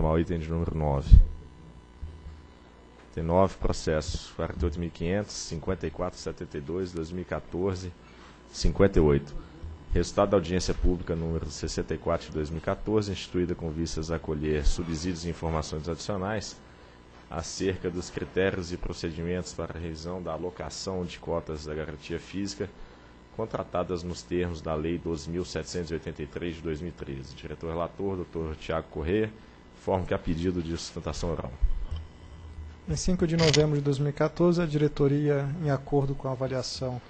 chamar o item de número 9. Tem nove processos, 48.500, 5472, 2014, 58. Resultado da audiência pública número 64 de 2014, instituída com vistas a acolher subsídios e informações adicionais acerca dos critérios e procedimentos para a revisão da alocação de cotas da garantia física contratadas nos termos da Lei 12.783 de 2013. Diretor relator, doutor Tiago Corrêa, forma que há pedido de sustentação oral. Em 5 de novembro de 2014, a diretoria, em acordo com a avaliação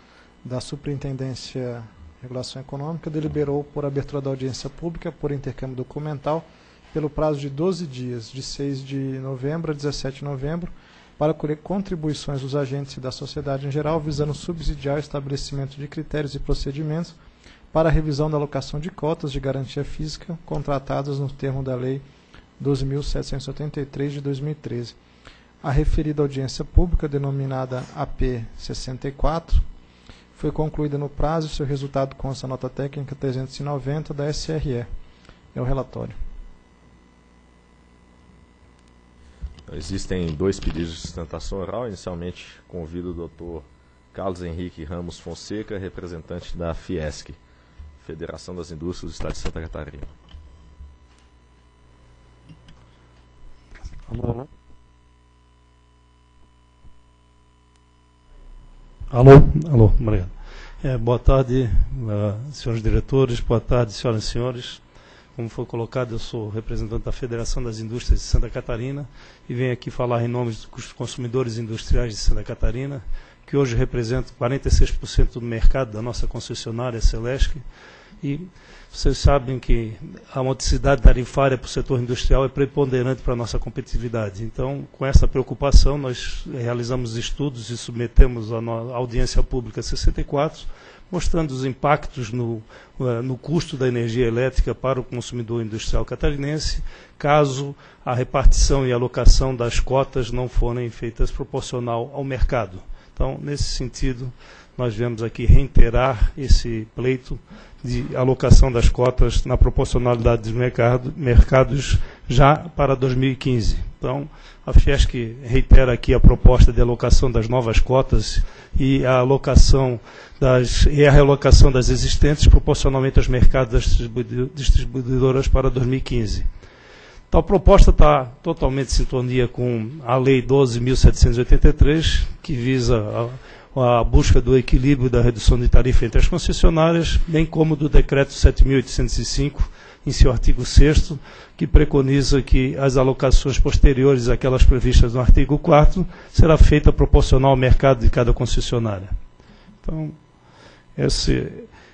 da Superintendência de Regulação Econômica, deliberou por abertura da audiência pública por intercâmbio documental pelo prazo de 12 dias, de 6 de novembro a 17 de novembro, para colher contribuições dos agentes e da sociedade em geral, visando subsidiar o estabelecimento de critérios e procedimentos para a revisão da alocação de cotas de garantia física contratadas no termo da Lei 12.783 de 2013 a referida audiência pública, denominada AP 64, foi concluída no prazo e seu resultado consta na nota técnica 390 da SRE. É o relatório. Existem dois pedidos de sustentação oral. Inicialmente, convido o doutor Carlos Henrique Ramos Fonseca, representante da Fiesc, Federação das Indústrias do Estado de Santa Catarina. Alô? Alô, alô, obrigado. É, boa tarde, uh, senhores diretores, boa tarde, senhoras e senhores. Como foi colocado, eu sou representante da Federação das Indústrias de Santa Catarina e venho aqui falar em nome dos consumidores industriais de Santa Catarina, que hoje representam 46% do mercado da nossa concessionária Celesc. E vocês sabem que a modicidade tarifária para o setor industrial é preponderante para a nossa competitividade. Então, com essa preocupação, nós realizamos estudos e submetemos à audiência pública 64, mostrando os impactos no, eh, no custo da energia elétrica para o consumidor industrial catarinense, caso a repartição e alocação das cotas não forem feitas proporcional ao mercado. Então, nesse sentido, nós viemos aqui reiterar esse pleito de alocação das cotas na proporcionalidade dos mercado, mercados já para 2015. Então, a Fiesc reitera aqui a proposta de alocação das novas cotas e a alocação das e a realocação das existentes proporcionalmente aos mercados das distribuidoras para 2015. Tal proposta está totalmente em sintonia com a Lei 12.783, que visa a a busca do equilíbrio da redução de tarifa entre as concessionárias, bem como do decreto 7.805, em seu artigo 6 que preconiza que as alocações posteriores àquelas previstas no artigo 4 será feita proporcional ao mercado de cada concessionária. Então, esse,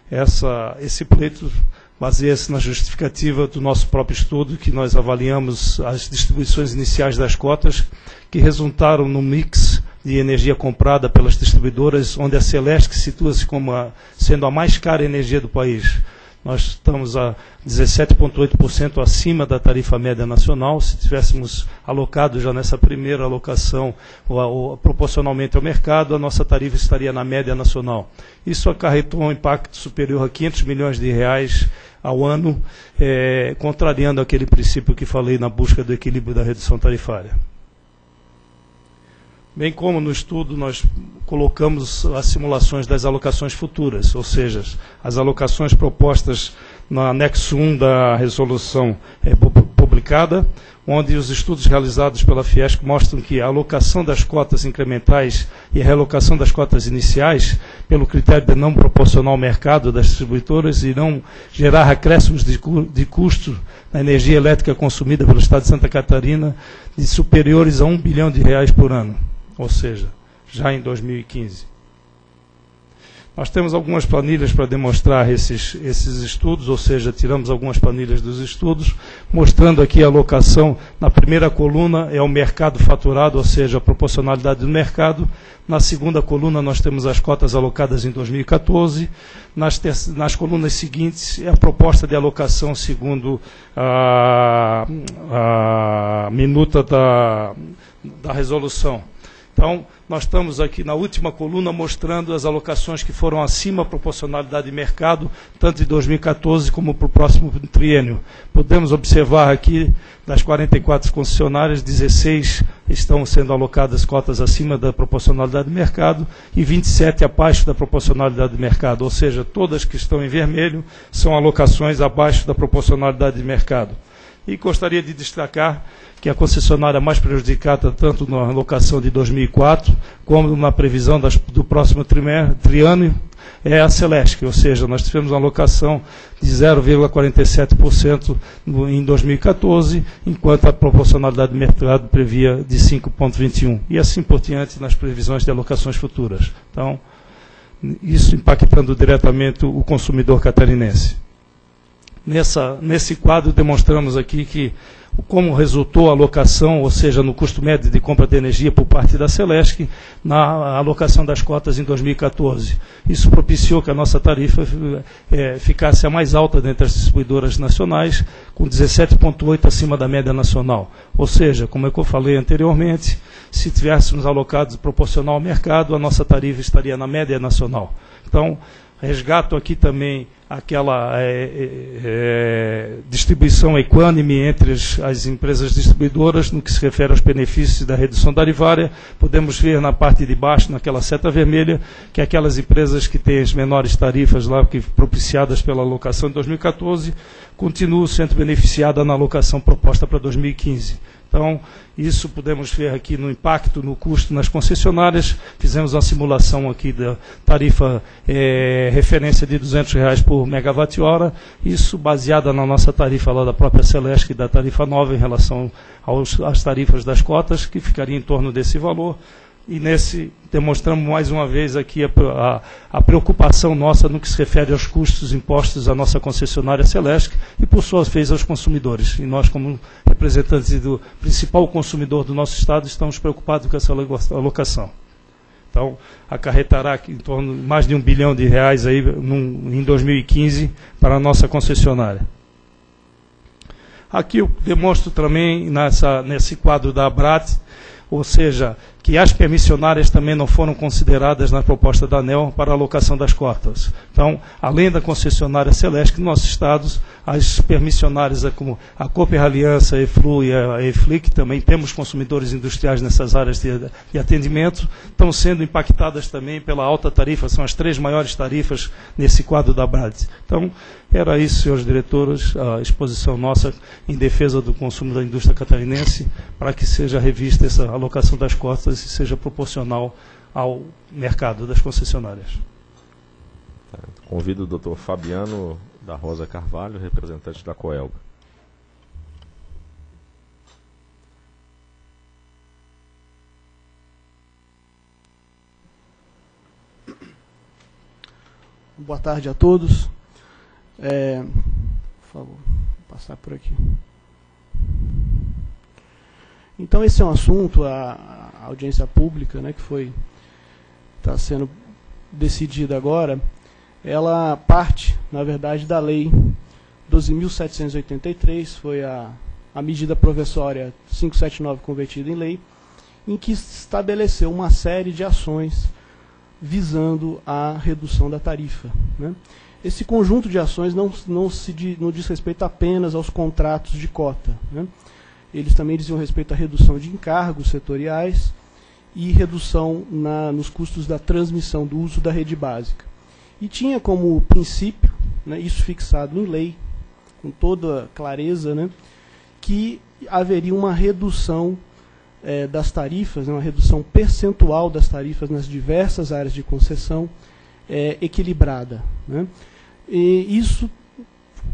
essa, esse pleito baseia-se na justificativa do nosso próprio estudo, que nós avaliamos as distribuições iniciais das cotas, que resultaram no mix de energia comprada pelas distribuidoras, onde a Celesc situa-se como a, sendo a mais cara energia do país. Nós estamos a 17,8% acima da tarifa média nacional. Se tivéssemos alocado já nessa primeira alocação, ou, ou, proporcionalmente ao mercado, a nossa tarifa estaria na média nacional. Isso acarretou um impacto superior a 500 milhões de reais ao ano, é, contrariando aquele princípio que falei na busca do equilíbrio da redução tarifária. Bem como no estudo nós colocamos as simulações das alocações futuras, ou seja, as alocações propostas no anexo 1 da resolução é, publicada, onde os estudos realizados pela Fiesc mostram que a alocação das cotas incrementais e a realocação das cotas iniciais, pelo critério de não proporcional ao mercado das distribuidoras, irão gerar acréscimos de, de custo na energia elétrica consumida pelo Estado de Santa Catarina de superiores a um bilhão de reais por ano. Ou seja, já em 2015. Nós temos algumas planilhas para demonstrar esses, esses estudos, ou seja, tiramos algumas planilhas dos estudos, mostrando aqui a alocação. Na primeira coluna é o mercado faturado, ou seja, a proporcionalidade do mercado. Na segunda coluna nós temos as cotas alocadas em 2014. Nas, nas colunas seguintes é a proposta de alocação segundo a, a minuta da, da resolução. Então, nós estamos aqui na última coluna mostrando as alocações que foram acima da proporcionalidade de mercado, tanto de 2014 como para o próximo triênio. Podemos observar aqui, das 44 concessionárias, 16 estão sendo alocadas cotas acima da proporcionalidade de mercado e 27 abaixo da proporcionalidade de mercado, ou seja, todas que estão em vermelho são alocações abaixo da proporcionalidade de mercado. E gostaria de destacar que a concessionária mais prejudicada, tanto na alocação de 2004, como na previsão das, do próximo triânio, é a Celesc, ou seja, nós tivemos uma alocação de 0,47% em 2014, enquanto a proporcionalidade de mercado previa de 5,21%, e assim por diante nas previsões de alocações futuras. Então, isso impactando diretamente o consumidor catarinense. Nessa, nesse quadro, demonstramos aqui que como resultou a alocação, ou seja, no custo médio de compra de energia por parte da Celesc, na alocação das cotas em 2014. Isso propiciou que a nossa tarifa é, ficasse a mais alta dentre as distribuidoras nacionais, com 17,8 acima da média nacional. Ou seja, como é que eu falei anteriormente, se tivéssemos alocados proporcional ao mercado, a nossa tarifa estaria na média nacional. Então, resgato aqui também aquela é, é, é, distribuição equânime entre as, as, empresas distribuidoras no que se refere aos benefícios da redução tarivária. Podemos ver na parte de baixo, naquela seta vermelha, que aquelas empresas que têm as menores tarifas lá, que propiciadas pela alocação de 2014, continuam sendo beneficiadas na alocação proposta para 2015. Então, isso podemos ver aqui no impacto no custo nas concessionárias. Fizemos uma simulação aqui da tarifa é, referência de 200 reais por megawatt-hora. Isso baseada na nossa tarifa lá da própria Celeste, da tarifa nova em relação aos, às tarifas das cotas, que ficaria em torno desse valor e nesse demonstramos mais uma vez aqui a, a, a, preocupação nossa no que se refere aos custos impostos à nossa concessionária Celeste e, por sua vez, aos consumidores. E nós, como representantes do principal consumidor do nosso Estado, estamos preocupados com essa alocação. Então, acarretará em torno de mais de um bilhão de reais aí num, em 2015 para a nossa concessionária. Aqui eu demonstro também, nessa, nesse quadro da Abrat, ou seja, que as permissionárias também não foram consideradas na proposta da ANEL para a alocação das cotas. Então, além da concessionária Celeste, nos nossos estados, as permissionárias como a Cooper Aliança, a EFLU e a EFLIC, também temos consumidores industriais nessas áreas de, atendimento, estão sendo impactadas também pela alta tarifa, são as três maiores tarifas nesse quadro da BRAD. Então, era isso, senhores diretores, a exposição nossa em defesa do consumo da indústria catarinense, para que seja revista essa alocação das cotas seja proporcional ao mercado das concessionárias. Convido o doutor Fabiano da Rosa Carvalho, representante da Coelba. Boa tarde a todos. É, por favor, vou passar por aqui. Então esse é um assunto, a, a audiência pública, né, que foi está sendo decidida agora, ela parte, na verdade, da lei 12.783, foi a, a medida provisória 579 convertida em lei, em que estabeleceu uma série de ações visando a redução da tarifa. Né? Esse conjunto de ações não, não, se, não diz respeito apenas aos contratos de cota. Né? Eles também diziam respeito à redução de encargos setoriais e redução na, nos custos da transmissão do uso da rede básica. E tinha como princípio, né, isso fixado em lei, com toda clareza, né, que haveria uma redução é, das tarifas, né, uma redução percentual das tarifas nas diversas áreas de concessão é, equilibrada. Né. E isso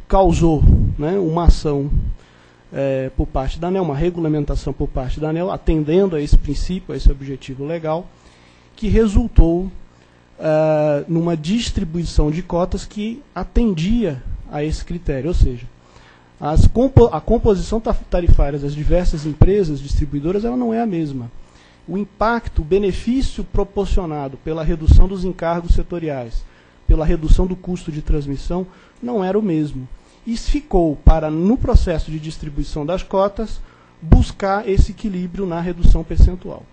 causou né, uma ação é, por parte da ANEL, uma regulamentação por parte da ANEL, atendendo a esse princípio, a esse objetivo legal, que resultou uh, numa distribuição de cotas que atendia a esse critério, ou seja, compo a composição tarifária das diversas empresas distribuidoras ela não é a mesma. O impacto, o benefício proporcionado pela redução dos encargos setoriais, pela redução do custo de transmissão, não era o mesmo e ficou para, no processo de distribuição das cotas, buscar esse equilíbrio na redução percentual.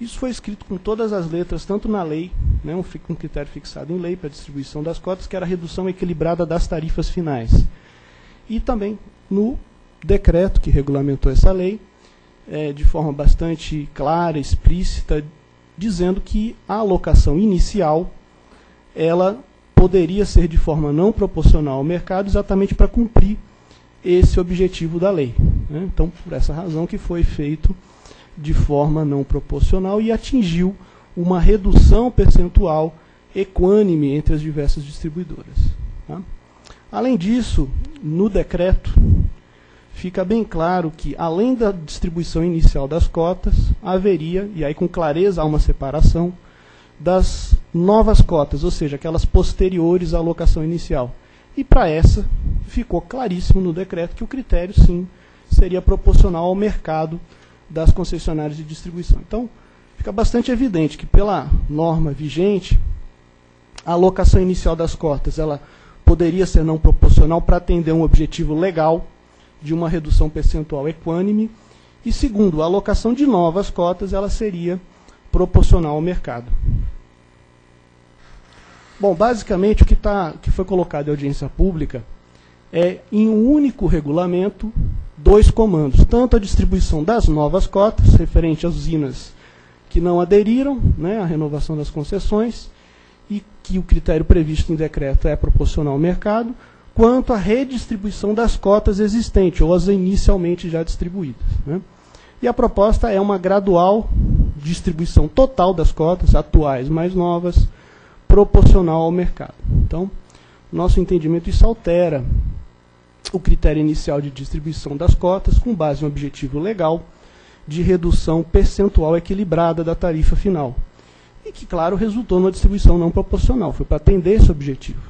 Isso foi escrito com todas as letras, tanto na lei, né, um, um critério fixado em lei para a distribuição das cotas, que era a redução equilibrada das tarifas finais. E também no decreto que regulamentou essa lei, é, de forma bastante clara, explícita, dizendo que a alocação inicial ela poderia ser de forma não proporcional ao mercado, exatamente para cumprir esse objetivo da lei. Né? Então, por essa razão que foi feito de forma não proporcional e atingiu uma redução percentual equânime entre as diversas distribuidoras. Tá? Além disso, no decreto, fica bem claro que, além da distribuição inicial das cotas, haveria, e aí com clareza há uma separação, das novas cotas, ou seja, aquelas posteriores à alocação inicial. E para essa, ficou claríssimo no decreto que o critério, sim, seria proporcional ao mercado das concessionárias de distribuição. Então, fica bastante evidente que, pela norma vigente, a alocação inicial das cotas ela poderia ser não proporcional para atender um objetivo legal de uma redução percentual equânime. E, segundo, a alocação de novas cotas ela seria proporcional ao mercado. Bom, basicamente o que, tá, que foi colocado em audiência pública é, em um único regulamento, dois comandos. Tanto a distribuição das novas cotas, referente às usinas que não aderiram né, à renovação das concessões, e que o critério previsto em decreto é proporcional ao mercado, quanto a redistribuição das cotas existentes, ou as inicialmente já distribuídas. Né. E a proposta é uma gradual distribuição total das cotas, atuais mais novas, proporcional ao mercado. Então, nosso entendimento isso altera o critério inicial de distribuição das cotas com base em um objetivo legal de redução percentual equilibrada da tarifa final. E que, claro, resultou numa distribuição não proporcional, foi para atender esse objetivo.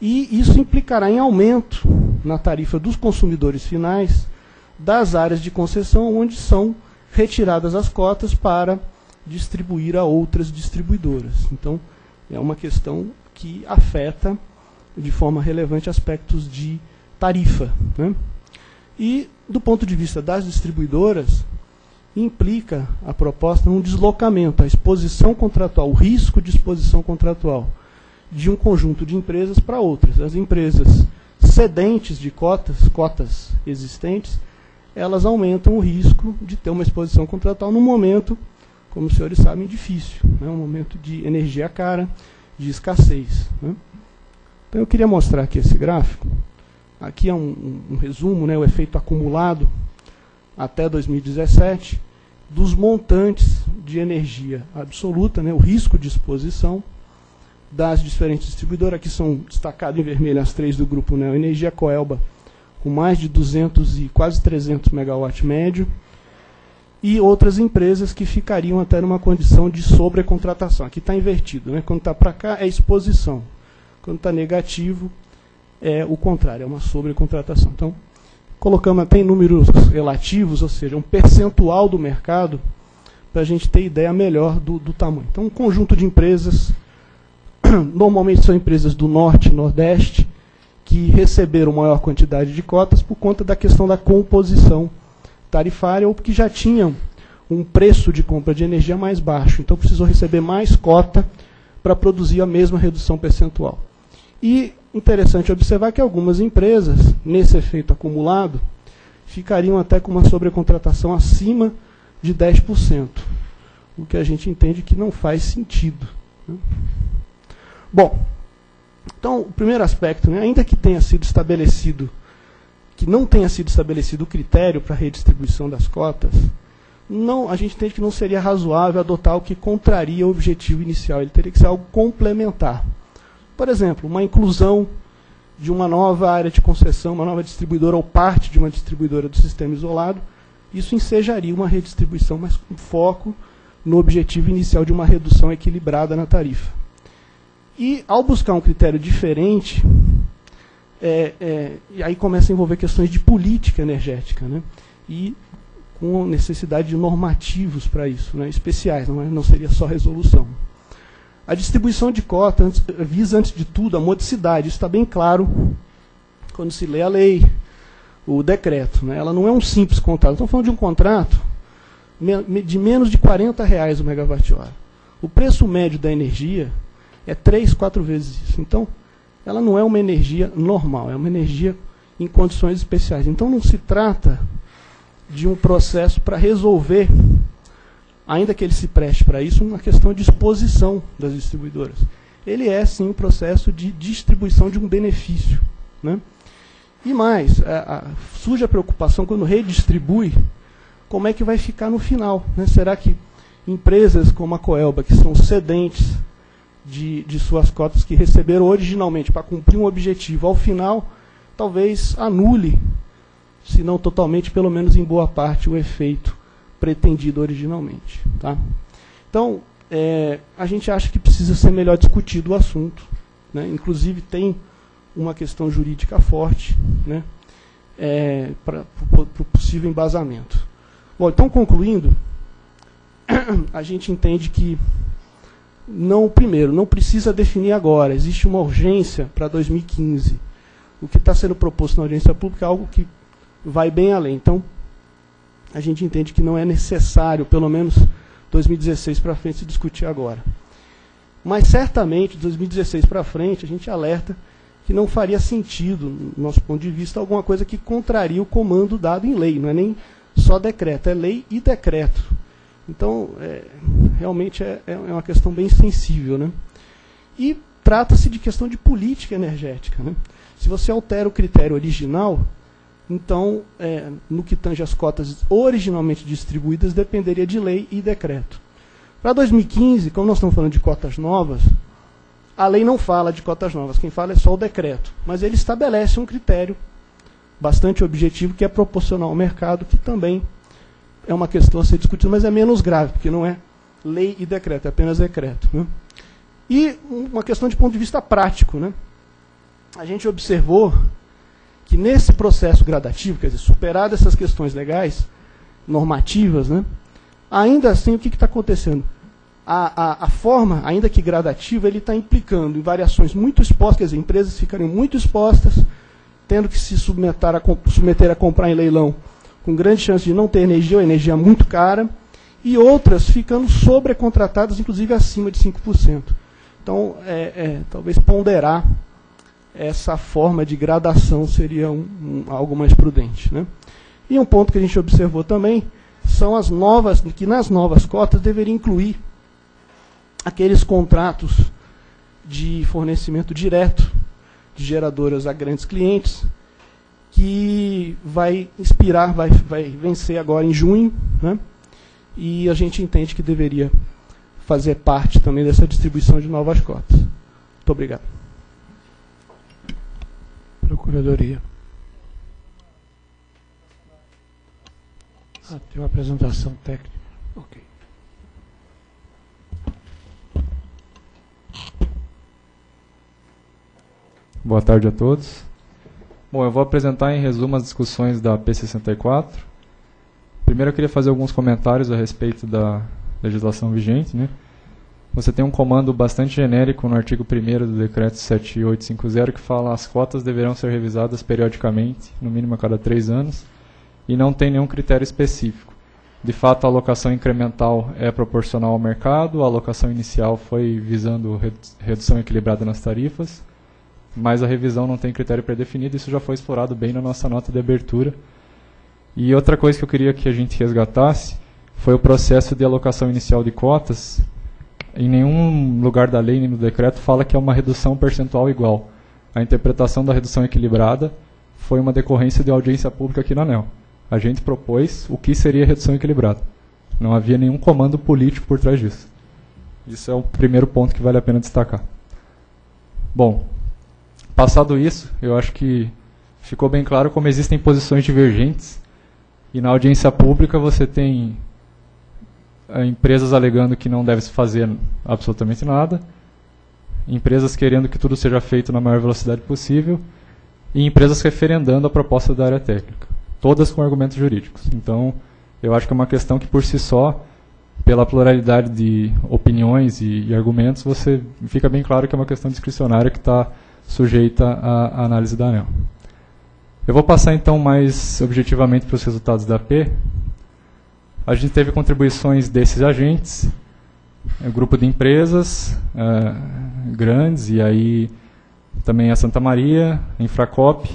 E isso implicará em aumento na tarifa dos consumidores finais das áreas de concessão onde são retiradas as cotas para distribuir a outras distribuidoras. Então, é uma questão que afeta de forma relevante aspectos de tarifa. Né? E, do ponto de vista das distribuidoras, implica a proposta um deslocamento, a exposição contratual, o risco de exposição contratual de um conjunto de empresas para outras. As empresas cedentes de cotas, cotas existentes, elas aumentam o risco de ter uma exposição contratual num momento, como os senhores sabem, difícil, né? um momento de energia cara, de escassez. Né? Então eu queria mostrar aqui esse gráfico. Aqui é um, um, um resumo, né, o efeito acumulado até 2017 dos montantes de energia absoluta, né, o risco de exposição das diferentes distribuidoras. Aqui são destacadas em vermelho as três do grupo Neo Energia Coelba, com mais de 200 e quase 300 megawatt médio, e outras empresas que ficariam até numa condição de sobrecontratação. Aqui está invertido, né? quando está para cá é exposição, quando está negativo é o contrário, é uma sobrecontratação. Então, colocamos até em números relativos, ou seja, um percentual do mercado, para a gente ter ideia melhor do, do tamanho. Então, um conjunto de empresas, normalmente são empresas do norte e nordeste, que receberam maior quantidade de cotas por conta da questão da composição tarifária ou porque já tinham um preço de compra de energia mais baixo. Então precisou receber mais cota para produzir a mesma redução percentual. E interessante observar que algumas empresas, nesse efeito acumulado, ficariam até com uma sobrecontratação acima de 10%, o que a gente entende que não faz sentido. Né? Bom, então o primeiro aspecto, né, ainda que tenha sido estabelecido, que não tenha sido estabelecido o critério para a redistribuição das cotas, não, a gente entende que não seria razoável adotar o que contraria o objetivo inicial. Ele teria que ser algo complementar. Por exemplo, uma inclusão de uma nova área de concessão, uma nova distribuidora ou parte de uma distribuidora do sistema isolado, isso ensejaria uma redistribuição, mas com foco no objetivo inicial de uma redução equilibrada na tarifa. E ao buscar um critério diferente, é, é, e aí começa a envolver questões de política energética, né? e com necessidade de normativos para isso, né? especiais, não, é, não seria só resolução. A distribuição de cota antes, visa, antes de tudo, a modicidade. Isso está bem claro quando se lê a lei, o decreto. Né? Ela não é um simples contrato. Estamos falando de um contrato de menos de 40 reais o megawatt-hora. O preço médio da energia é três, quatro vezes isso. Então, ela não é uma energia normal, é uma energia em condições especiais. Então, não se trata de um processo para resolver, ainda que ele se preste para isso, uma questão de exposição das distribuidoras. Ele é, sim, um processo de distribuição de um benefício. Né? E mais, a, a, surge a preocupação quando redistribui, como é que vai ficar no final. Né? Será que empresas como a Coelba, que são cedentes de, de suas cotas que receberam originalmente para cumprir um objetivo, ao final, talvez anule, se não totalmente, pelo menos em boa parte, o efeito pretendido originalmente. Tá? Então, é, a gente acha que precisa ser melhor discutido o assunto. Né? Inclusive, tem uma questão jurídica forte né? é, para o possível embasamento. Bom, então, concluindo, a gente entende que não, primeiro, não precisa definir agora, existe uma urgência para 2015. O que está sendo proposto na audiência pública é algo que vai bem além. Então, a gente entende que não é necessário, pelo menos 2016 para frente, se discutir agora. Mas certamente, de 2016 para frente, a gente alerta que não faria sentido, do nosso ponto de vista, alguma coisa que contraria o comando dado em lei. Não é nem só decreto, é lei e decreto. Então, é, realmente é, é, uma questão bem sensível. Né? E trata-se de questão de política energética. Né? Se você altera o critério original, então, é, no que tange as cotas originalmente distribuídas, dependeria de lei e decreto. Para 2015, como nós estamos falando de cotas novas, a lei não fala de cotas novas, quem fala é só o decreto. Mas ele estabelece um critério bastante objetivo que é proporcional ao mercado, que também é uma questão a ser discutida, mas é menos grave, porque não é lei e decreto, é apenas decreto. Né? E uma questão de ponto de vista prático. Né? A gente observou que nesse processo gradativo, quer dizer, superadas essas questões legais, normativas, né? ainda assim o que está acontecendo? A, a, a, forma, ainda que gradativa, ele está implicando em variações muito expostas, quer dizer, empresas ficarem muito expostas, tendo que se submeter a, submeter a comprar em leilão com grande chance de não ter energia ou energia muito cara, e outras ficando sobrecontratadas, inclusive acima de 5%. Então, é, é, talvez ponderar essa forma de gradação seria um, um, algo mais prudente. Né? E um ponto que a gente observou também são as novas, que nas novas cotas deveria incluir aqueles contratos de fornecimento direto de geradoras a grandes clientes, que vai inspirar, vai, vai vencer agora em junho, né? E a gente entende que deveria fazer parte também dessa distribuição de novas cotas. Muito obrigado. Procuradoria. Ah, tem uma apresentação técnica. Ok. Boa tarde a todos. Bom, eu vou apresentar em resumo as discussões da P64. Primeiro eu queria fazer alguns comentários a respeito da legislação vigente. Né? Você tem um comando bastante genérico no artigo 1 do decreto 7850 que fala as cotas deverão ser revisadas periodicamente, no mínimo a cada três anos, e não tem nenhum critério específico. De fato, a alocação incremental é proporcional ao mercado, a alocação inicial foi visando redução equilibrada nas tarifas, mas a revisão não tem critério pré-definido, isso já foi explorado bem na nossa nota de abertura. E outra coisa que eu queria que a gente resgatasse foi o processo de alocação inicial de cotas. Em nenhum lugar da lei nem no decreto fala que é uma redução percentual igual. A interpretação da redução equilibrada foi uma decorrência de audiência pública aqui na ANEL. A gente propôs o que seria redução equilibrada. Não havia nenhum comando político por trás disso. Isso é o primeiro ponto que vale a pena destacar. Bom, Passado isso, eu acho que ficou bem claro como existem posições divergentes e na audiência pública você tem eh, empresas alegando que não deve se fazer absolutamente nada, empresas querendo que tudo seja feito na maior velocidade possível e empresas referendando a proposta da área técnica, todas com argumentos jurídicos. Então, eu acho que é uma questão que por si só, pela pluralidade de opiniões e, e argumentos, você fica bem claro que é uma questão discricionária que está sujeita à, análise da ANEL. Eu vou passar então mais objetivamente para os resultados da P. A gente teve contribuições desses agentes, é, grupo de empresas é, grandes, e aí também a Santa Maria, a Infracop,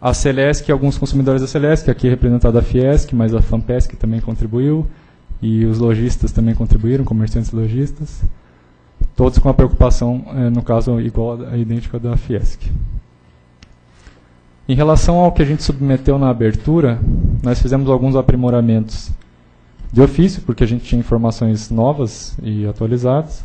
a Celesc e alguns consumidores da Celesc, aqui representada a Fiesc, mas a Fampesc também contribuiu, e os lojistas também contribuíram, comerciantes lojistas, todos com a preocupação, é, no caso, igual idêntica da Fiesc. Em relação ao que a gente submeteu na abertura, nós fizemos alguns aprimoramentos de ofício, porque a gente tinha informações novas e atualizadas,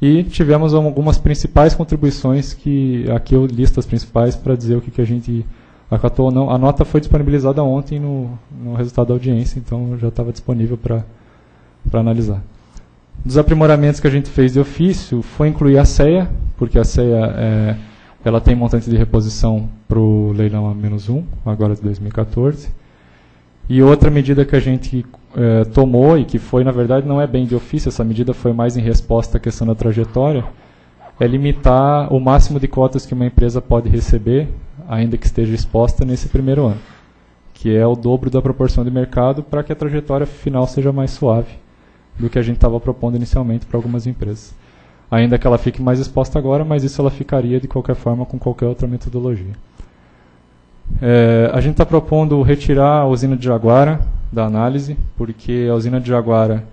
e tivemos algumas principais contribuições, que aqui eu listo as principais para dizer o que, que a gente acatou ou não. A nota foi disponibilizada ontem no, no resultado da audiência, então já estava disponível para analisar. Dos aprimoramentos que a gente fez de ofício foi incluir a CEA, porque a CEA é ela tem montante de reposição para o leilão a menos 1, agora de 2014. E outra medida que a gente eh, tomou, e que foi, na verdade, não é bem de ofício, essa medida foi mais em resposta à questão da trajetória, é limitar o máximo de cotas que uma empresa pode receber, ainda que esteja exposta nesse primeiro ano, que é o dobro da proporção de mercado para que a trajetória final seja mais suave do que a gente estava propondo inicialmente para algumas empresas ainda que ela fique mais exposta agora, mas isso ela ficaria de qualquer forma com qualquer outra metodologia. É, a gente está propondo retirar a usina de Jaguara da análise, porque a usina de Jaguara,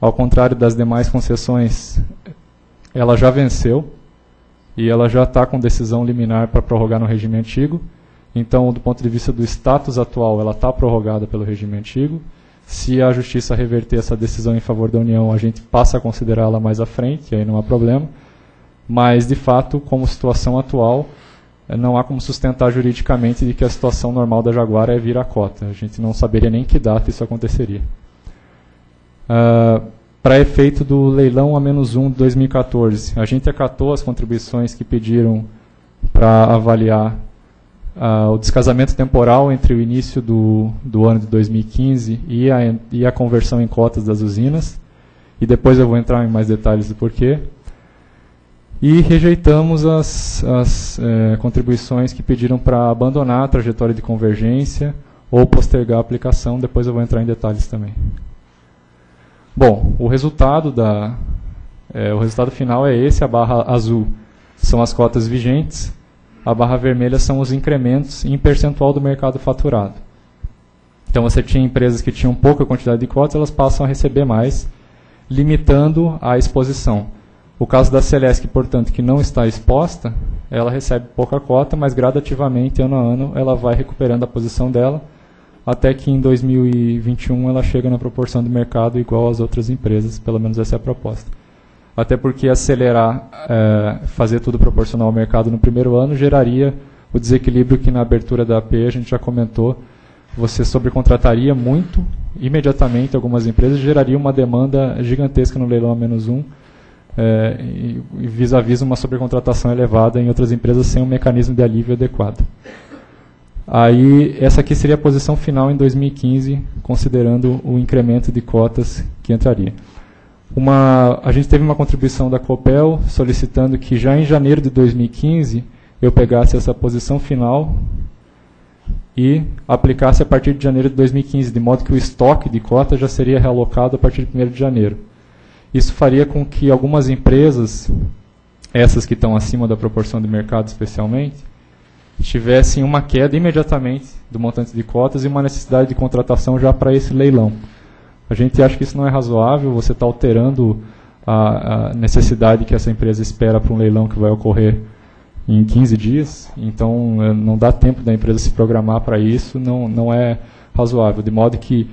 ao contrário das demais concessões, ela já venceu e ela já está com decisão liminar para prorrogar no regime antigo. Então, do ponto de vista do status atual, ela está prorrogada pelo regime antigo. Se a justiça reverter essa decisão em favor da União, a gente passa a considerá-la mais à frente, aí não há problema. Mas, de fato, como situação atual, eh, não há como sustentar juridicamente de que a situação normal da Jaguar é vir a cota. A gente não saberia nem que data isso aconteceria. Uh, Para efeito do leilão a menos 1 de 2014, a gente acatou as contribuições que pediram para avaliar uh, o descasamento temporal entre o início do, do ano de 2015 e a, e a conversão em cotas das usinas. E depois eu vou entrar em mais detalhes do porquê. E rejeitamos as, as é, contribuições que pediram para abandonar a trajetória de convergência ou postergar a aplicação. Depois eu vou entrar em detalhes também. Bom, o resultado da, é, o resultado final é esse, a barra azul são as cotas vigentes, a barra vermelha são os incrementos em percentual do mercado faturado. Então você tinha empresas que tinham pouca quantidade de cotas, elas passam a receber mais, limitando a exposição. O caso da Celesc, portanto, que não está exposta, ela recebe pouca cota, mas gradativamente, ano a ano, ela vai recuperando a posição dela, até que em 2021 ela chega na proporção de mercado igual às outras empresas, pelo menos essa é a proposta até porque acelerar, é, fazer tudo proporcional ao mercado no primeiro ano geraria o desequilíbrio que na abertura da AP a gente já comentou, você sobrecontrataria muito, imediatamente algumas empresas, geraria uma demanda gigantesca no leilão a menos um, é, e vis-à-vis -vis uma sobrecontratação elevada em outras empresas sem um mecanismo de alívio adequado. Aí, essa aqui seria a posição final em 2015, considerando o incremento de cotas que entraria. Uma, a gente teve uma contribuição da Copel solicitando que já em janeiro de 2015 eu pegasse essa posição final e aplicasse a partir de janeiro de 2015, de modo que o estoque de cota já seria realocado a partir de 1 de janeiro. Isso faria com que algumas empresas, essas que estão acima da proporção de mercado especialmente, tivessem uma queda imediatamente do montante de cotas e uma necessidade de contratação já para esse leilão. A gente acha que isso não é razoável, você está alterando a, a, necessidade que essa empresa espera para um leilão que vai ocorrer em 15 dias, então eh, não dá tempo da empresa se programar para isso, não, não é razoável. De modo que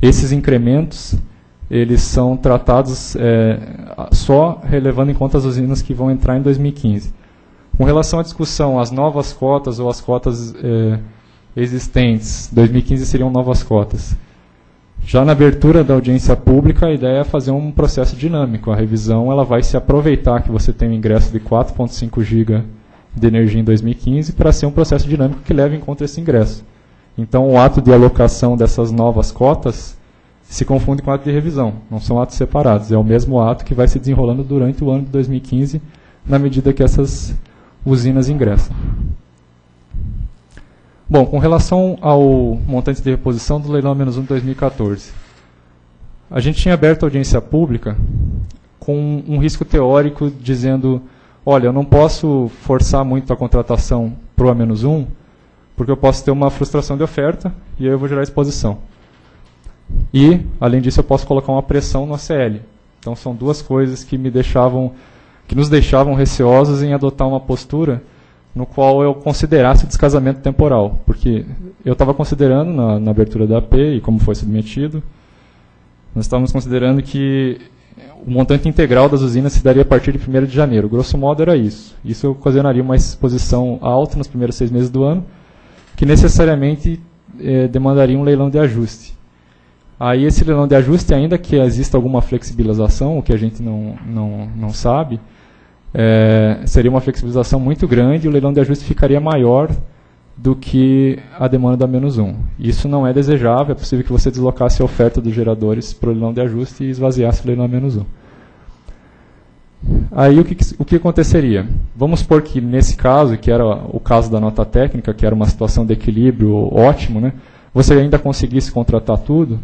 esses incrementos eles são tratados é, só relevando em conta as usinas que vão entrar em 2015. Com relação à discussão, as novas cotas ou as cotas é, existentes, 2015 seriam novas cotas. Já na abertura da audiência pública, a ideia é fazer um processo dinâmico. A revisão ela vai se aproveitar que você tem um ingresso de 4,5 GB de energia em 2015 para ser um processo dinâmico que leve em conta esse ingresso. Então, o ato de alocação dessas novas cotas se confunde com o ato de revisão. Não são atos separados. É o mesmo ato que vai se desenrolando durante o ano de 2015, na medida que essas usinas ingressam. Bom, com relação ao montante de reposição do leilão menos 1 de 2014, a gente tinha aberto a audiência pública com um risco teórico dizendo, olha, eu não posso forçar muito a contratação para o A-1, porque eu posso ter uma frustração de oferta e aí eu vou gerar exposição. E, além disso, eu posso colocar uma pressão no ACL. Então são duas coisas que me deixavam, que nos deixavam receosos em adotar uma postura no qual eu considerasse o descasamento temporal, porque eu estava considerando na, na, abertura da AP e como foi submetido, nós estávamos considerando que o montante integral das usinas se daria a partir de 1 de janeiro. Grosso modo era isso. Isso ocasionaria uma exposição alta nos primeiros seis meses do ano, que necessariamente eh, demandaria um leilão de ajuste. Aí esse leilão de ajuste, ainda que exista alguma flexibilização, o que a gente não, não, não sabe, é, seria uma flexibilização muito grande e o leilão de ajuste ficaria maior do que a demanda da menos um. Isso não é desejável, é possível que você deslocasse a oferta dos geradores para o leilão de ajuste e esvaziasse o leilão a menos um. Aí o que, o que aconteceria? Vamos supor que nesse caso, que era o caso da nota técnica, que era uma situação de equilíbrio ótimo, né, você ainda conseguisse contratar tudo,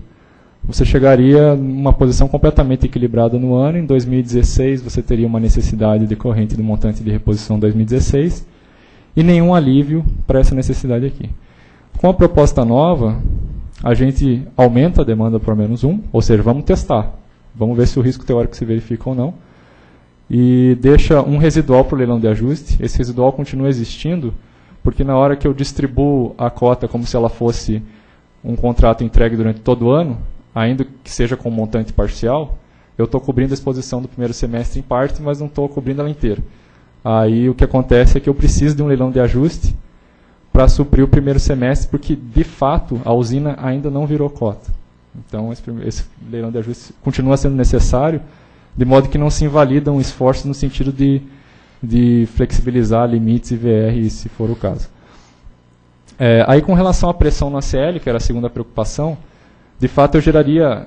você chegaria numa posição completamente equilibrada no ano. Em 2016, você teria uma necessidade decorrente do montante de reposição 2016 e nenhum alívio para essa necessidade aqui. Com a proposta nova, a gente aumenta a demanda por menos um, ou seja, vamos testar. Vamos ver se o risco teórico se verifica ou não. E deixa um residual para o leilão de ajuste. Esse residual continua existindo, porque na hora que eu distribuo a cota como se ela fosse um contrato entregue durante todo o ano, ainda que seja com montante parcial, eu estou cobrindo a exposição do primeiro semestre em parte, mas não estou cobrindo ela inteira. Aí o que acontece é que eu preciso de um leilão de ajuste para suprir o primeiro semestre, porque de fato a usina ainda não virou cota. Então esse, esse leilão de ajuste continua sendo necessário, de modo que não se invalidam esforços no sentido de, de flexibilizar limites IVR, se for o caso. É, aí com relação à pressão na CL, que era a segunda preocupação, de fato eu geraria,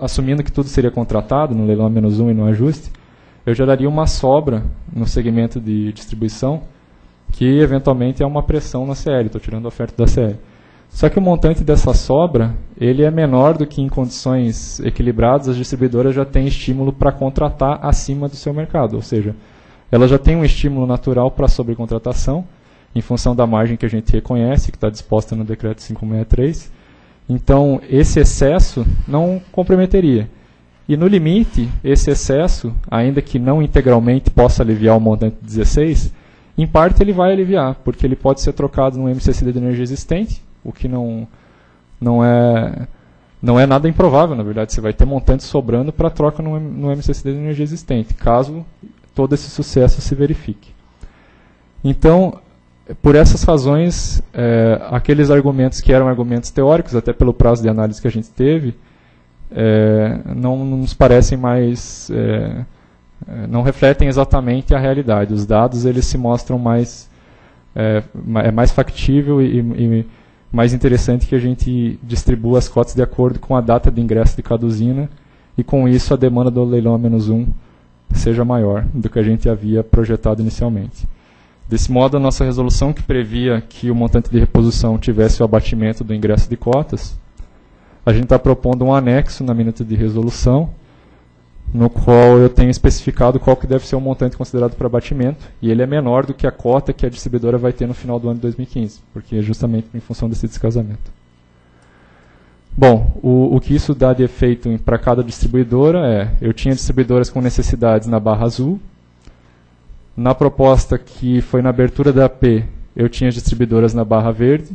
assumindo que tudo seria contratado no leilão menos um e no ajuste, eu geraria uma sobra no segmento de distribuição que eventualmente é uma pressão na CL, estou tirando a oferta da CL. Só que o montante dessa sobra ele é menor do que em condições equilibradas as distribuidoras já têm estímulo para contratar acima do seu mercado, ou seja, ela já tem um estímulo natural para sobrecontratação em função da margem que a gente reconhece, que está disposta no decreto 563, então, esse excesso não comprometeria. E no limite, esse excesso, ainda que não integralmente possa aliviar o montante 16, em parte ele vai aliviar, porque ele pode ser trocado no MCCD de energia existente, o que não, não, é, não é nada improvável, na verdade. Você vai ter montante sobrando para troca no, no MCCD de energia existente, caso todo esse sucesso se verifique. Então, por essas razões, é, aqueles argumentos que eram argumentos teóricos, até pelo prazo de análise que a gente teve, é, não, não, nos parecem mais, é, é não refletem exatamente a realidade. Os dados eles se mostram mais, é, é mais factível e, e, mais interessante que a gente distribua as cotas de acordo com a data de ingresso de cada usina e com isso a demanda do leilão a menos um seja maior do que a gente havia projetado inicialmente. Desse modo, a nossa resolução que previa que o montante de reposição tivesse o abatimento do ingresso de cotas, a gente está propondo um anexo na minuta de resolução, no qual eu tenho especificado qual que deve ser o montante considerado para abatimento, e ele é menor do que a cota que a distribuidora vai ter no final do ano de 2015, porque é justamente em função desse descasamento. Bom, o, o que isso dá de efeito para cada distribuidora é, eu tinha distribuidoras com necessidades na barra azul, na proposta que foi na abertura da AP, eu tinha as distribuidoras na barra verde.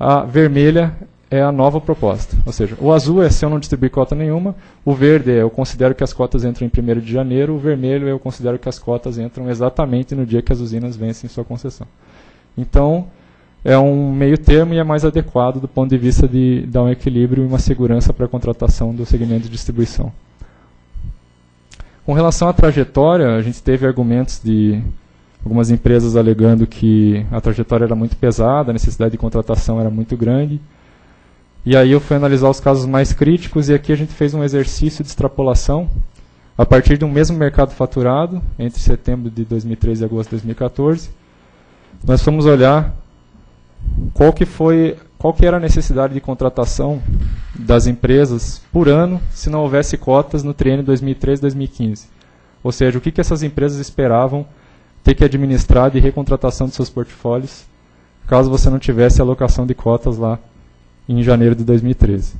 A vermelha é a nova proposta. Ou seja, o azul é se eu não distribuir cota nenhuma, o verde é eu considero que as cotas entram em 1 de janeiro, o vermelho eu considero que as cotas entram exatamente no dia que as usinas vencem sua concessão. Então, é um meio termo e é mais adequado do ponto de vista de dar um equilíbrio e uma segurança para a contratação do segmento de distribuição. Com relação à trajetória, a gente teve argumentos de algumas empresas alegando que a trajetória era muito pesada, a necessidade de contratação era muito grande. E aí eu fui analisar os casos mais críticos e aqui a gente fez um exercício de extrapolação a partir de um mesmo mercado faturado, entre setembro de 2013 e agosto de 2014. Nós fomos olhar qual que foi, qual que era a necessidade de contratação das empresas por ano se não houvesse cotas no triênio 2013-2015. Ou seja, o que, que essas empresas esperavam ter que administrar de recontratação de seus portfólios caso você não tivesse alocação de cotas lá em janeiro de 2013.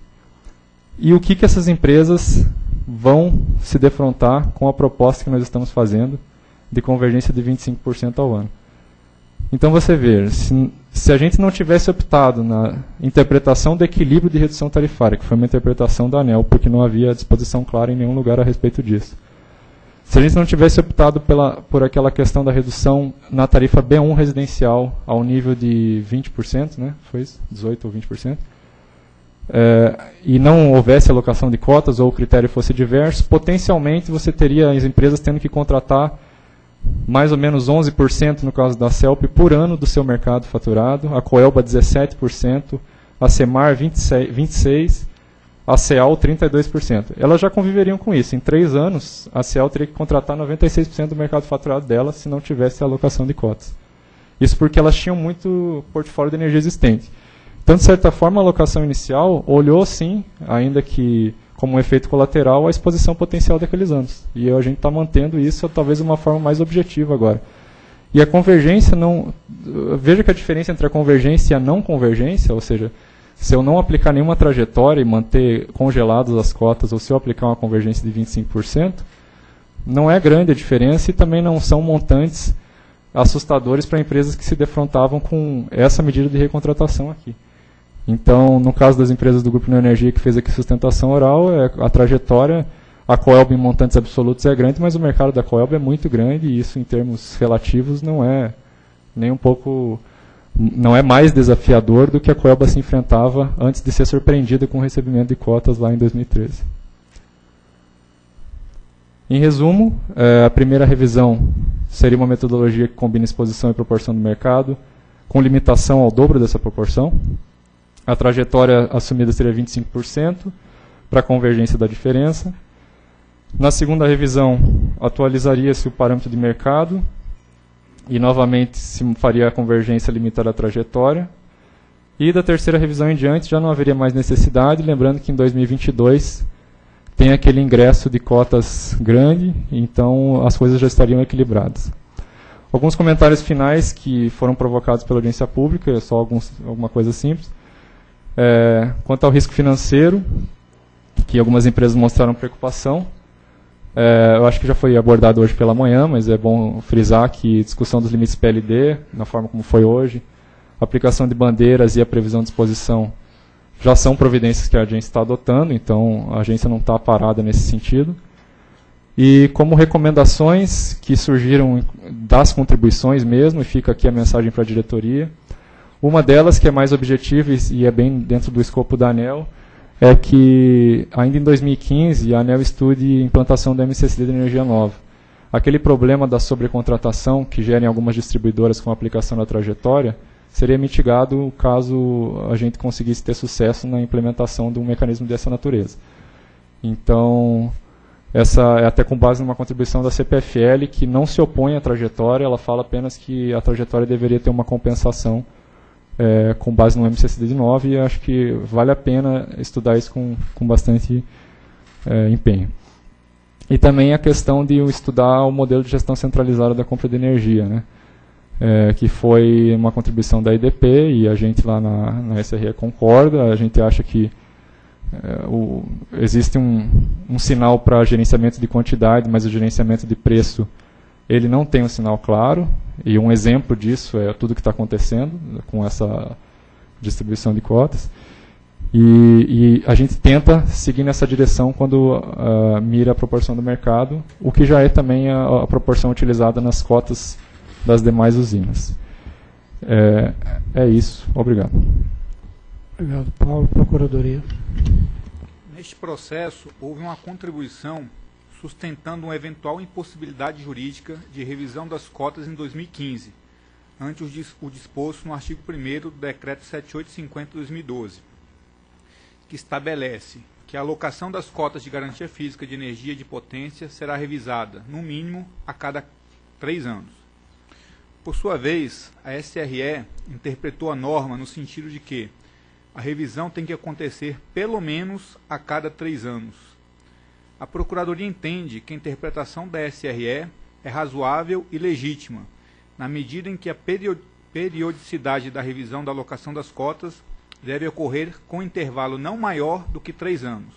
E o que, que essas empresas vão se defrontar com a proposta que nós estamos fazendo de convergência de 25% ao ano. Então você vê, se, se, a gente não tivesse optado na interpretação do equilíbrio de redução tarifária, que foi uma interpretação da ANEL, porque não havia disposição clara em nenhum lugar a respeito disso. Se a gente não tivesse optado pela, por aquela questão da redução na tarifa B1 residencial ao nível de 20%, né? foi isso? 18% ou 20%, é, e não houvesse alocação de cotas ou o critério fosse diverso, potencialmente você teria as empresas tendo que contratar mais ou menos 11% no caso da CELP por ano do seu mercado faturado, a Coelba 17%, a Semar 26%, 26% a CEAL 32%. Elas já conviveriam com isso. Em três anos, a CEAL teria que contratar 96% do mercado faturado dela se não tivesse alocação de cotas. Isso porque elas tinham muito portfólio de energia existente. Então, de certa forma, a alocação inicial olhou sim, ainda que como um efeito colateral, a exposição potencial daqueles anos. E a gente está mantendo isso, talvez, de uma forma mais objetiva agora. E a convergência não. Veja que a diferença entre a convergência e a não convergência, ou seja, se eu não aplicar nenhuma trajetória e manter congeladas as cotas, ou se eu aplicar uma convergência de 25%, não é grande a diferença e também não são montantes assustadores para empresas que se defrontavam com essa medida de recontratação aqui. Então, no caso das empresas do Grupo Neoenergia que fez aqui sustentação oral, é, a trajetória, a Coelb em montantes absolutos é grande, mas o mercado da Coelb é muito grande e isso em termos relativos não é nem um pouco não é mais desafiador do que a Coelba se enfrentava antes de ser surpreendida com o recebimento de cotas lá em 2013. Em resumo, é, a primeira revisão seria uma metodologia que combina exposição e proporção do mercado, com limitação ao dobro dessa proporção. A trajetória assumida seria 25% para a convergência da diferença. Na segunda revisão, atualizaria-se o parâmetro de mercado e novamente se faria a convergência limitada à trajetória. E da terceira revisão em diante já não haveria mais necessidade, lembrando que em 2022 tem aquele ingresso de cotas grande, então as coisas já estariam equilibradas. Alguns comentários finais que foram provocados pela audiência pública, só alguns, alguma coisa simples. É, quanto ao risco financeiro, que algumas empresas mostraram preocupação, é, eu acho que já foi abordado hoje pela manhã, mas é bom frisar que discussão dos limites PLD, na forma como foi hoje, aplicação de bandeiras e a previsão de exposição já são providências que a agência está adotando, então a agência não está parada nesse sentido. E como recomendações que surgiram das contribuições mesmo, e fica aqui a mensagem para a diretoria, uma delas, que é mais objetiva e é bem dentro do escopo da ANEL, é que ainda em 2015 a ANEL estude implantação do MCSD de energia nova. Aquele problema da sobrecontratação que gera em algumas distribuidoras com a aplicação da trajetória seria mitigado caso a gente conseguisse ter sucesso na implementação de um mecanismo dessa natureza. Então, essa é até com base numa contribuição da CPFL que não se opõe à trajetória, ela fala apenas que a trajetória deveria ter uma compensação é, com base no MCSD de 9 e acho que vale a pena estudar isso com, com bastante é, empenho. E também a questão de estudar o modelo de gestão centralizada da compra de energia, né? É, que foi uma contribuição da IDP e a gente lá na, na SRE concorda, a gente acha que é, o, existe um, um sinal para gerenciamento de quantidade, mas o gerenciamento de preço ele não tem um sinal claro, e um exemplo disso é tudo que está acontecendo com essa distribuição de cotas. E, e, a gente tenta seguir nessa direção quando uh, mira a proporção do mercado, o que já é também a, a proporção utilizada nas cotas das demais usinas. É, é isso. Obrigado. Obrigado, Paulo. Procuradoria. Neste processo, houve uma contribuição sustentando uma eventual impossibilidade jurídica de revisão das cotas em 2015, ante o disposto no artigo 1 do Decreto 7850-2012, que estabelece que a alocação das cotas de garantia física de energia de potência será revisada, no mínimo, a cada três anos. Por sua vez, a SRE interpretou a norma no sentido de que a revisão tem que acontecer pelo menos a cada três anos. A Procuradoria entende que a interpretação da SRE é razoável e legítima, na medida em que a periodicidade da revisão da alocação das cotas deve ocorrer com intervalo não maior do que três anos.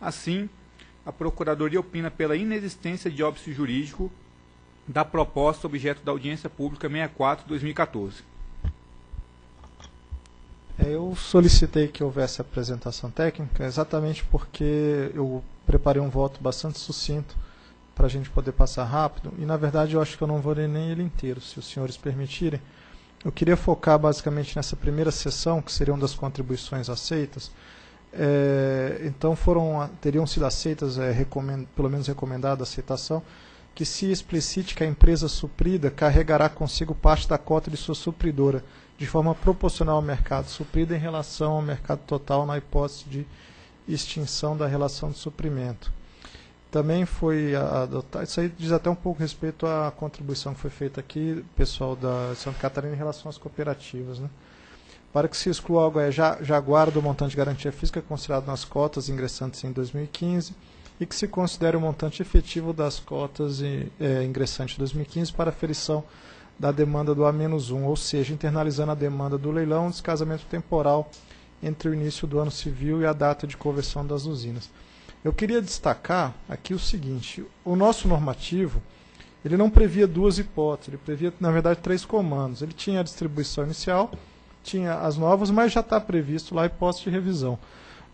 Assim, a Procuradoria opina pela inexistência de óbice jurídico da proposta objeto da audiência pública 64-2014. É, eu solicitei que houvesse apresentação técnica exatamente porque eu preparei um voto bastante sucinto para a gente poder passar rápido e na verdade eu acho que eu não vou ler nem ele inteiro, se os senhores permitirem. Eu queria focar basicamente nessa primeira sessão, que seriam das contribuições aceitas. É, então foram teriam sido aceitas, é, pelo menos recomendada a aceitação, que se explicite que a empresa suprida carregará consigo parte da cota de sua supridora, de forma proporcional ao mercado suprido em relação ao mercado total na hipótese de extinção da relação de suprimento. Também foi adotado, isso aí diz até um pouco respeito à contribuição que foi feita aqui, pessoal da Santa Catarina, em relação às cooperativas. Né? Para que se exclua algo é já, já guarda o montante de garantia física considerado nas cotas ingressantes em 2015 e que se considere o montante efetivo das cotas é, ingressantes de 2015 para aferição da demanda do A-1, ou seja, internalizando a demanda do leilão, descasamento temporal entre o início do ano civil e a data de conversão das usinas. Eu queria destacar aqui o seguinte: o nosso normativo ele não previa duas hipóteses, ele previa, na verdade, três comandos. Ele tinha a distribuição inicial, tinha as novas, mas já está previsto lá a hipótese de revisão.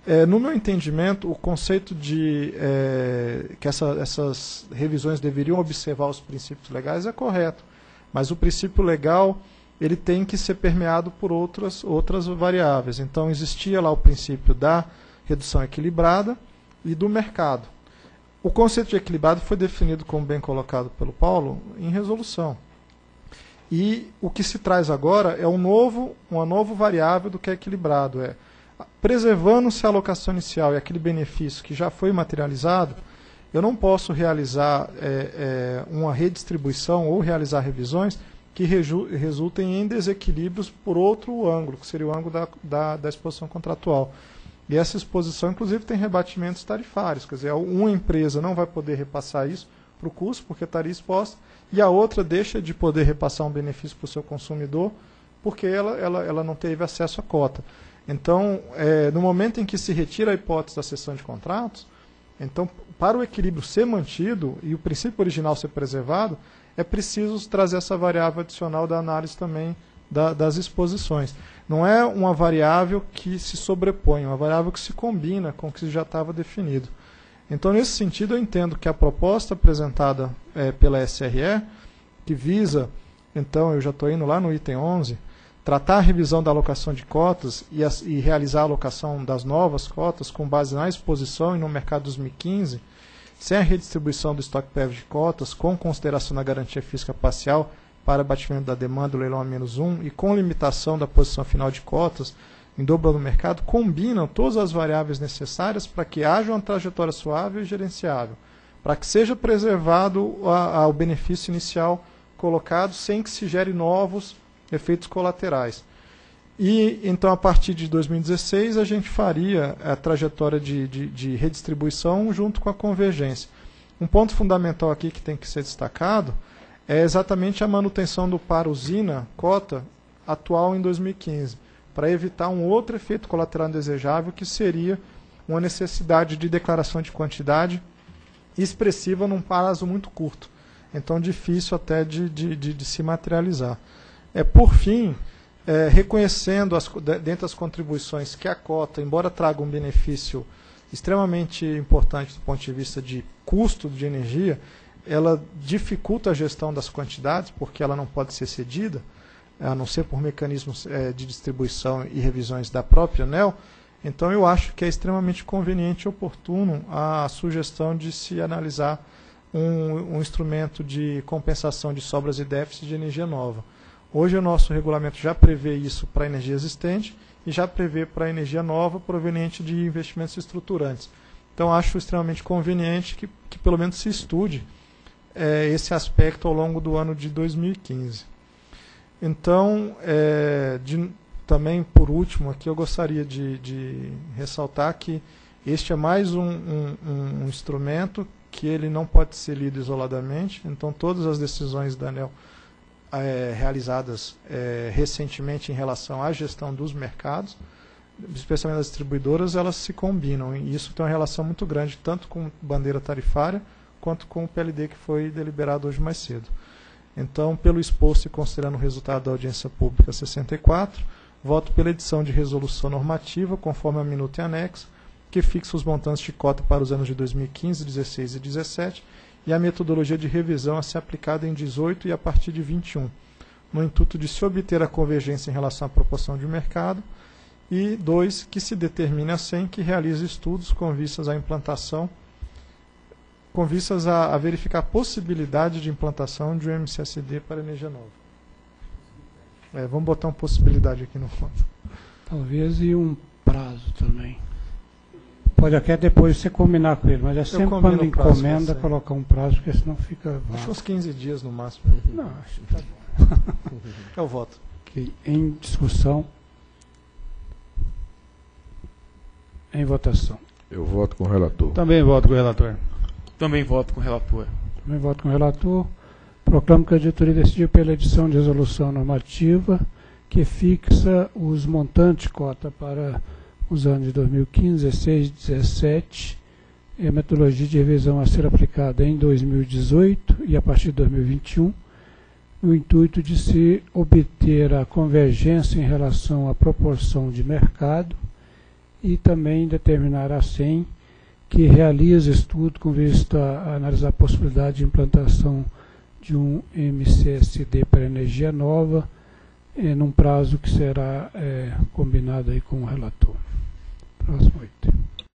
É, no meu entendimento, o conceito de é, que essa, essas revisões deveriam observar os princípios legais é correto, mas o princípio legal ele tem que ser permeado por outras, outras variáveis. Então, existia lá o princípio da redução equilibrada e do mercado. O conceito de equilibrado foi definido, como bem colocado pelo Paulo, em resolução. E o que se traz agora é um novo, uma nova variável do que é equilibrado. É preservando-se a alocação inicial e aquele benefício que já foi materializado, eu não posso realizar é, é, uma redistribuição ou realizar revisões que resultem em desequilíbrios por outro ângulo, que seria o ângulo da, da, da exposição contratual. E essa exposição, inclusive, tem rebatimentos tarifários, quer dizer, uma empresa não vai poder repassar isso para o custo, porque estaria exposta, e a outra deixa de poder repassar um benefício para o seu consumidor, porque ela, ela, ela não teve acesso à cota. Então, é, no momento em que se retira a hipótese da cessão de contratos, então, para o equilíbrio ser mantido e o princípio original ser preservado, é preciso trazer essa variável adicional da análise também da, das exposições. Não é uma variável que se sobrepõe, é uma variável que se combina com o que já estava definido. Então, nesse sentido, eu entendo que a proposta apresentada é, pela SRE, que visa, então, eu já estou indo lá no item 11, tratar a revisão da alocação de cotas e, as, e, realizar a alocação das novas cotas com base na exposição e no mercado 2015, sem a redistribuição do estoque prévio de cotas, com consideração da garantia física parcial para abatimento da demanda do leilão a menos um e com limitação da posição final de cotas em dobro no mercado, combinam todas as variáveis necessárias para que haja uma trajetória suave e gerenciável, para que seja preservado o benefício inicial colocado sem que se gere novos efeitos colaterais. E então, a partir de 2016, a gente faria a trajetória de, de, de, redistribuição junto com a convergência. Um ponto fundamental aqui que tem que ser destacado é exatamente a manutenção do par usina cota atual em 2015, para evitar um outro efeito colateral indesejável, que seria uma necessidade de declaração de quantidade expressiva num prazo muito curto. Então, difícil até de, de, de, de se materializar. É, por fim, é, reconhecendo as, dentro das contribuições que a cota, embora traga um benefício extremamente importante do ponto de vista de custo de energia, ela dificulta a gestão das quantidades, porque ela não pode ser cedida, a não ser por mecanismos é, de distribuição e revisões da própria ANEL. Então, eu acho que é extremamente conveniente e oportuno a sugestão de se analisar um, um instrumento de compensação de sobras e déficits de energia nova. Hoje o nosso regulamento já prevê isso para a energia existente e já prevê para a energia nova proveniente de investimentos estruturantes. Então acho extremamente conveniente que, que pelo menos se estude é, esse aspecto ao longo do ano de 2015. Então, é, de, também por último, aqui eu gostaria de, de ressaltar que este é mais um, um, um, instrumento que ele não pode ser lido isoladamente. Então, todas as decisões da ANEL é, realizadas é, recentemente em relação à gestão dos mercados, especialmente das distribuidoras, elas se combinam. E isso tem uma relação muito grande, tanto com bandeira tarifária, quanto com o PLD que foi deliberado hoje mais cedo. Então, pelo exposto e considerando o resultado da audiência pública 64, voto pela edição de resolução normativa, conforme a minuta em anexo, que fixa os montantes de cota para os anos de 2015, 16 e 17 e a metodologia de revisão a ser aplicada em 18 e a partir de 21, no intuito de se obter a convergência em relação à proporção de mercado, e dois, que se determine a SEM que realize estudos com vistas à implantação, com vistas a, a verificar a possibilidade de implantação de um MCSD para energia nova. É, vamos botar uma possibilidade aqui no ponto. Talvez e um prazo também. Pode até depois você combinar com ele, mas é sempre quando encomenda colocar um prazo, porque senão fica. Vago. Acho uns 15 dias no máximo. Não, acho que tá bom. é o voto. Okay. Em discussão. Em votação. Eu voto com o relator. Também voto com o relator. Também voto com o relator. Também voto com o relator. Proclamo que a diretoria decidiu pela edição de resolução normativa que fixa os montantes cota para os anos de 2015, 16 e 17 e a metodologia de revisão a ser aplicada em 2018 e a partir de 2021, no intuito de se obter a convergência em relação à proporção de mercado e também determinar a SEM que realize estudo com vista a analisar a possibilidade de implantação de um MCSD para energia nova, eh, num prazo que será eh, combinado aí com o relator. Prosperity